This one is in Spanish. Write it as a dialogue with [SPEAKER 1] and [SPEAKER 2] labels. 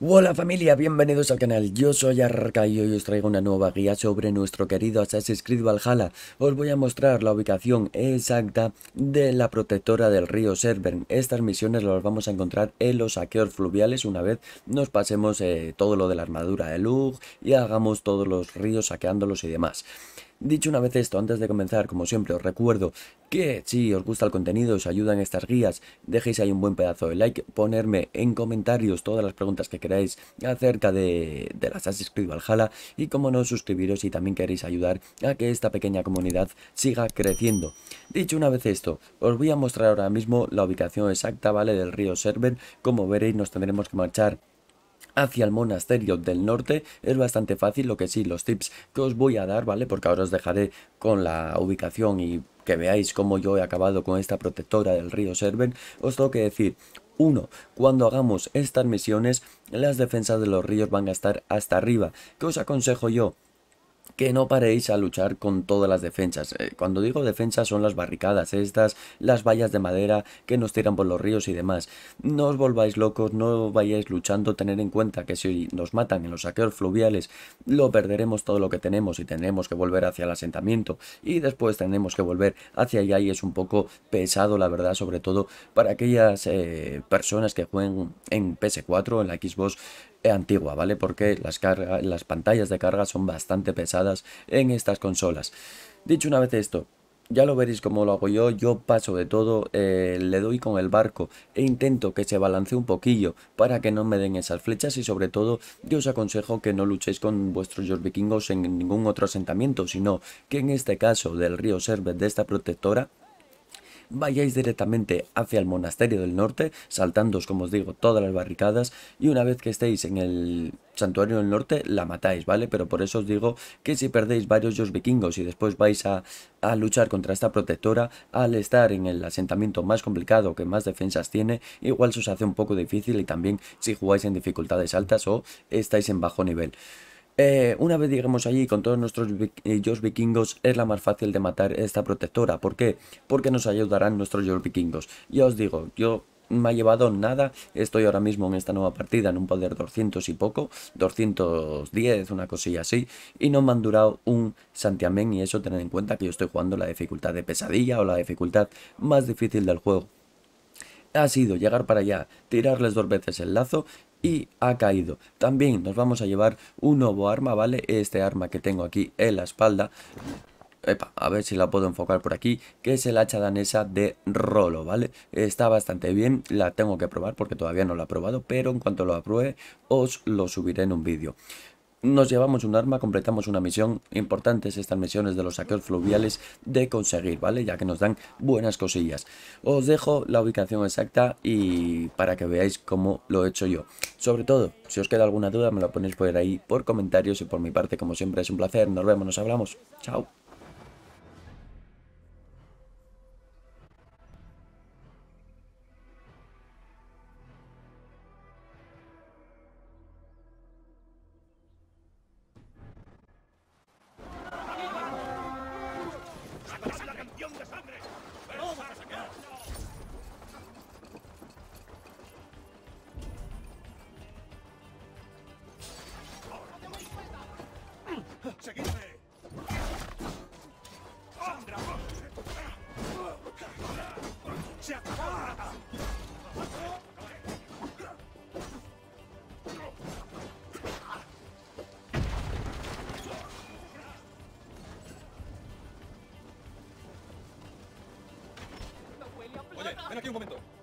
[SPEAKER 1] Hola familia, bienvenidos al canal, yo soy Arca y hoy os traigo una nueva guía sobre nuestro querido Assassin's Creed Valhalla. Os voy a mostrar la ubicación exacta de la protectora del río Severn. Estas misiones las vamos a encontrar en los saqueos fluviales una vez nos pasemos eh, todo lo de la armadura de Lug y hagamos todos los ríos saqueándolos y demás. Dicho una vez esto, antes de comenzar, como siempre, os recuerdo que si os gusta el contenido, os ayudan estas guías, dejéis ahí un buen pedazo de like, ponerme en comentarios todas las preguntas que queráis acerca de, de las Assassin's Creed Valhalla y como no, suscribiros si también queréis ayudar a que esta pequeña comunidad siga creciendo. Dicho una vez esto, os voy a mostrar ahora mismo la ubicación exacta, ¿vale? Del río Server, como veréis nos tendremos que marchar hacia el monasterio del norte es bastante fácil, lo que sí, los tips que os voy a dar, ¿vale? Porque ahora os dejaré con la ubicación y que veáis cómo yo he acabado con esta protectora del río Serven, os tengo que decir, uno, Cuando hagamos estas misiones, las defensas de los ríos van a estar hasta arriba. ¿Qué os aconsejo yo? Que no paréis a luchar con todas las defensas. Eh, cuando digo defensas son las barricadas estas, las vallas de madera que nos tiran por los ríos y demás. No os volváis locos, no vayáis luchando, tener en cuenta que si nos matan en los saqueos fluviales, lo perderemos todo lo que tenemos y tendremos que volver hacia el asentamiento y después tenemos que volver hacia allá y es un poco pesado la verdad, sobre todo para aquellas eh, personas que jueguen en PS4, en la Xbox antigua, ¿vale? Porque las, las pantallas de carga son bastante pesadas en estas consolas. Dicho una vez esto, ya lo veréis como lo hago yo, yo paso de todo, eh, le doy con el barco e intento que se balancee un poquillo para que no me den esas flechas y sobre todo yo os aconsejo que no luchéis con vuestros George vikingos en ningún otro asentamiento, sino que en este caso del río Servet de esta protectora vayáis directamente hacia el monasterio del norte, saltándoos, como os digo, todas las barricadas, y una vez que estéis en el santuario del norte, la matáis, ¿vale? Pero por eso os digo que si perdéis varios dios vikingos y después vais a, a luchar contra esta protectora, al estar en el asentamiento más complicado, que más defensas tiene, igual se os hace un poco difícil y también si jugáis en dificultades altas o estáis en bajo nivel. Eh, una vez lleguemos allí con todos nuestros eh, Josh vikingos es la más fácil de matar esta protectora. ¿Por qué? Porque nos ayudarán nuestros Josh vikingos. Ya os digo, yo me ha llevado nada, estoy ahora mismo en esta nueva partida en un poder 200 y poco, 210, una cosilla así, y no me han durado un santiamén y eso tened en cuenta que yo estoy jugando la dificultad de pesadilla o la dificultad más difícil del juego ha sido llegar para allá, tirarles dos veces el lazo y ha caído. También nos vamos a llevar un nuevo arma, ¿vale? Este arma que tengo aquí en la espalda. Epa, a ver si la puedo enfocar por aquí, que es el hacha danesa de Rolo, ¿vale? Está bastante bien, la tengo que probar porque todavía no la he probado, pero en cuanto lo apruebe os lo subiré en un vídeo nos llevamos un arma, completamos una misión. Importantes estas misiones de los saqueos fluviales de conseguir, ¿vale? Ya que nos dan buenas cosillas. Os dejo la ubicación exacta y para que veáis cómo lo he hecho yo. Sobre todo, si os queda alguna duda me lo ponéis por ahí por comentarios y por mi parte como siempre es un placer. Nos vemos, nos hablamos. Chao.
[SPEAKER 2] Ven aquí un momento.